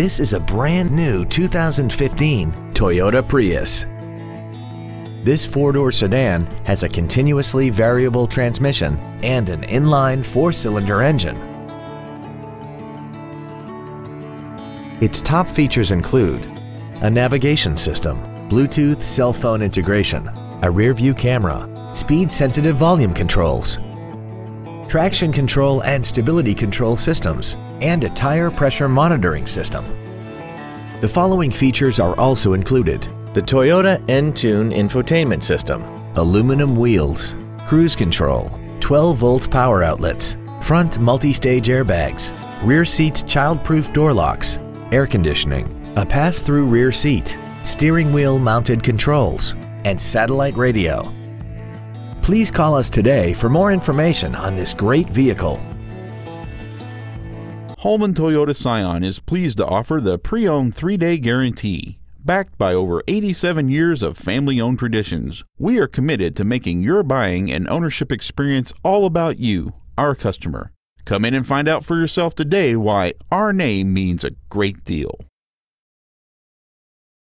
This is a brand new 2015 Toyota Prius. This four-door sedan has a continuously variable transmission and an inline four-cylinder engine. Its top features include a navigation system, Bluetooth cell phone integration, a rear-view camera, speed-sensitive volume controls, traction control and stability control systems, and a tire pressure monitoring system. The following features are also included. The Toyota Entune infotainment system, aluminum wheels, cruise control, 12-volt power outlets, front multi-stage airbags, rear seat child-proof door locks, air conditioning, a pass-through rear seat, steering wheel mounted controls, and satellite radio. Please call us today for more information on this great vehicle. Holman Toyota Scion is pleased to offer the pre-owned 3-day guarantee. Backed by over 87 years of family-owned traditions, we are committed to making your buying and ownership experience all about you, our customer. Come in and find out for yourself today why our name means a great deal.